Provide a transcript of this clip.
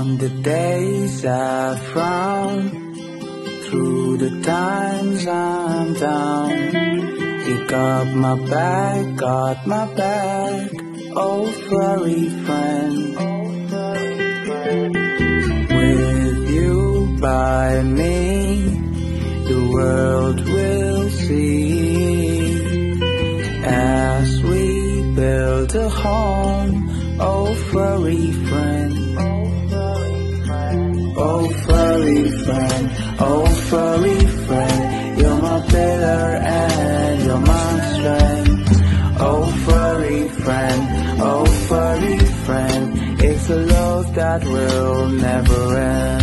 the days I frown, through the times I'm down. You got my back, got my back, oh furry friend. With you by me, the world will see. As we build a home, oh furry friend. Oh furry friend, oh furry friend. You're my pillar and you're my strength. Oh furry friend, oh furry friend. It's a love that will never end.